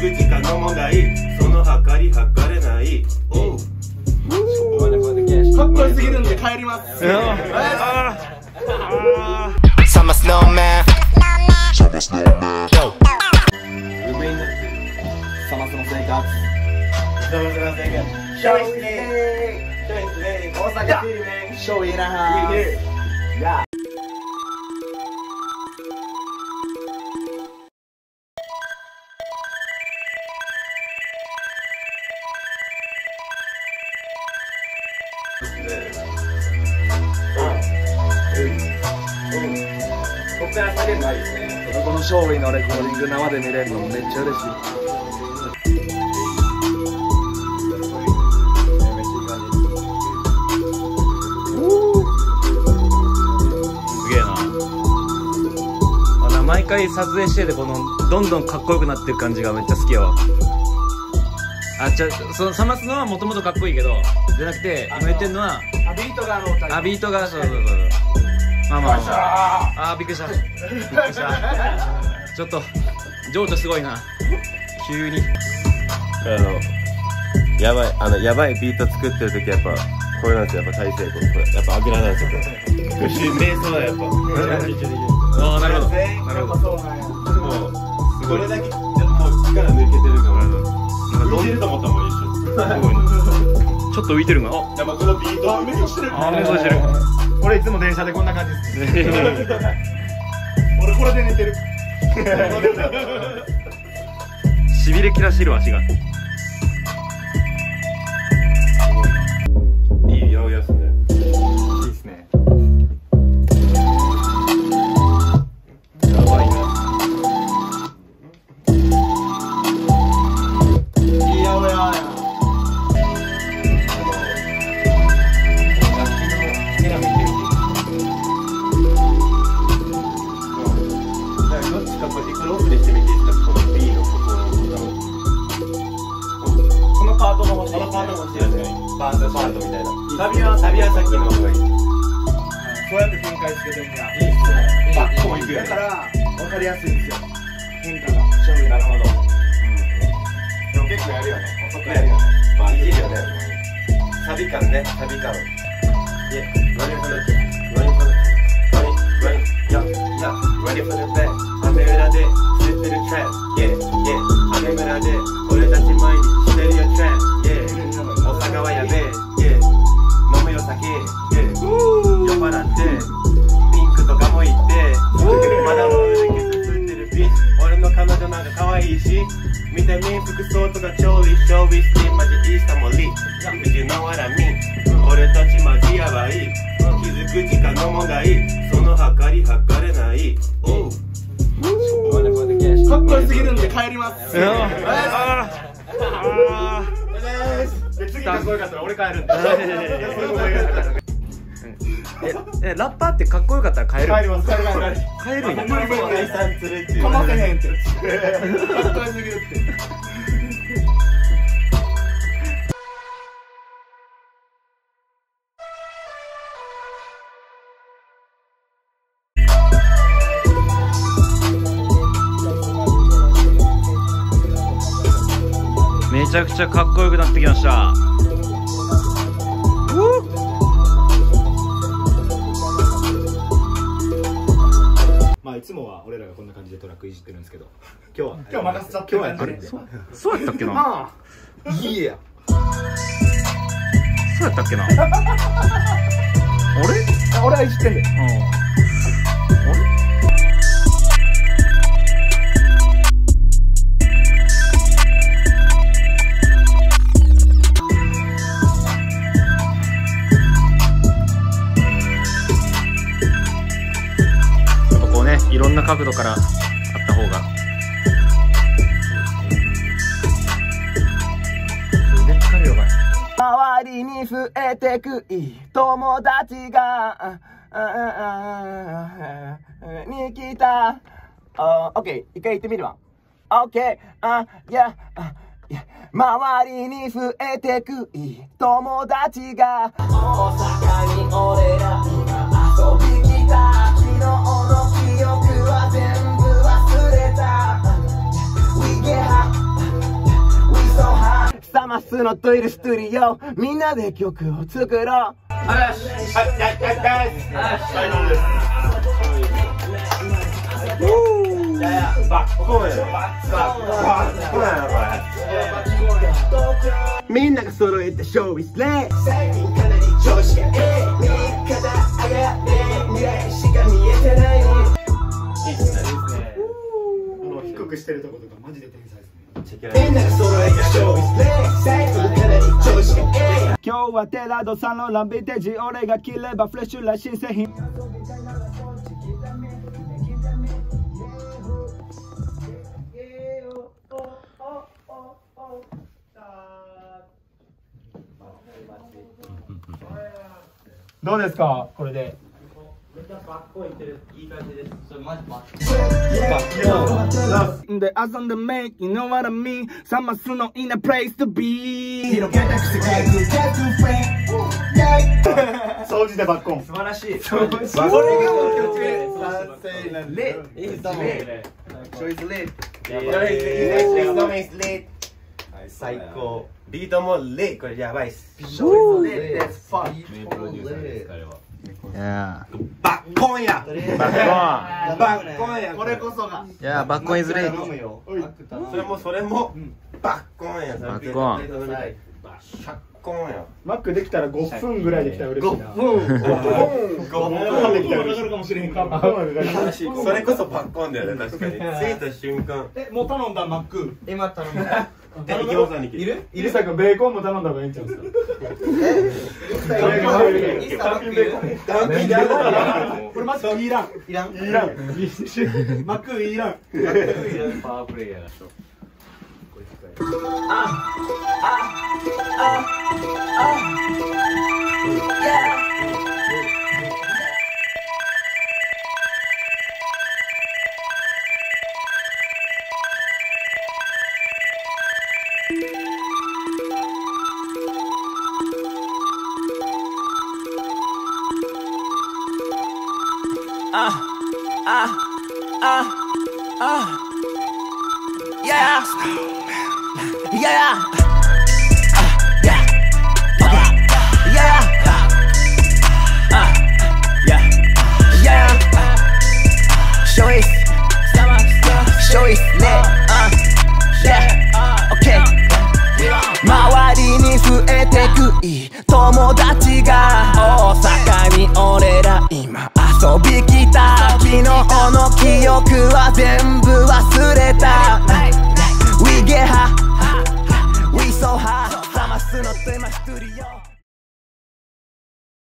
く時間の問題その測り測れないおうかっこよすぎるんで帰ります Summer snowman. Summer snowman. Yo. サマスの生活どうもすいませんがショーイねショーイね大阪フィルメンっから下げるのないですねこのショーイのレコーディング生で見れるのめっちゃ嬉しいすげえな。あな毎回撮影しててこのどんどんかっこよくなってる感じがめっちゃ好きやわ。あじゃあそのサマスのはもともとかっこいいけどじゃなくて今言ってるのはあビートがあのあビートがそうそうそうまあまあ、まあ、あーびっくりした。びっくりした。ちょっと情緒すごいな。急に。あのやばいあのやばいビート作ってる時やっぱこれなんですよ。やっぱ体勢これこれやっぱあぐらなんですよ。これ瞑想だやっぱ。ああなるほど。なるほど。そうなんやもうこれだけもう力抜けてるからなんかどん浮いてると思ったもん一緒すごい。なちょっと浮いてるな。あやっぱこのビートあ瞑想してる。瞑想してる俺いつも電車でこんな感じです 俺これで寝てる。しびれ切らしてる足がトの欲しいこのパートもしてるんですよねバートパートみたいなサビはサビはさっきの方がいいそうやって展開つけてんねやいいっすねバッコンいくよねだから分かりやすいんですよ変化がなるほどでも結構やるよね遅くやるよねまあいじるよねサビ感ねサビ感いや ready for the ready for the ready ready いやいや ready for the bed 雨裏で知ってる trap yeah yeah 雨村で俺たち毎日してるよ If you know what I mean 俺たちマジやばい。気づく時間の問題その測り測れない。おう。かっこよすぎるんで帰ります。で次かっこよかったら俺帰るんでええラッパーってかっこよかったら変える？帰ります。帰る帰る変えるんや解散するっていう。かませへんって。かっこよすぎるってちゃくちゃかっこよくなってきました。まあいつもは俺らがこんな感じでトラックいじってるんですけど。今日は。今日任せちゃってる感じで。そうやったっけな？ああ。いいや。そうやったっけな？あれ？俺はいじってんでうん角度からあった方が。周りに増えてくい。い友達がに来たオッケー一回言ってみるわオッケーあいやあいや周りに増えてくいい友達が大阪に俺ら今遊び来た昨日サマスのトイレストゥディオみんなで曲を作ろう。はいやバッコンやバッコンやこれみんなが揃えてショーイスレイいいっすねあの低くしてるとことかマジで天才です今日はテラドさんのランビテージ俺が切ればフレッシュな新製品どうですか？これで。で、遊んで make, you know what I mean. サマスの in a place to be. 掃除でバッコン素晴らしい。これがもう曲賛成なんでいいっすねチョイ。スレッ最高ビートもレこれやばいっすチョイ。スレッ that's fun 名プロデューサーです彼はバッコンやバッコンやこれこそが。いやバッコンイズレイそれもそれもバッコンやバッコン。シャッコンや。マックできたら5分ぐらいできたら嬉しいな。バッコン5分。できたら嬉しいかかるかもしれへんかバッコンはかかるそれこそバッコンだよね確かに。着いた瞬間。えもう頼んだマック。今頼むかえ行きます兄貴いる？イリサ君ベーコンも頼んだ方がいいんちゃうんですか？イスタバックいる？ダンキーだこれマックいらんいらんいらんマックいらんパワープレイヤーだ ah, ah, ah, ah. Yeah, yeah, yeah, yeah, yeah.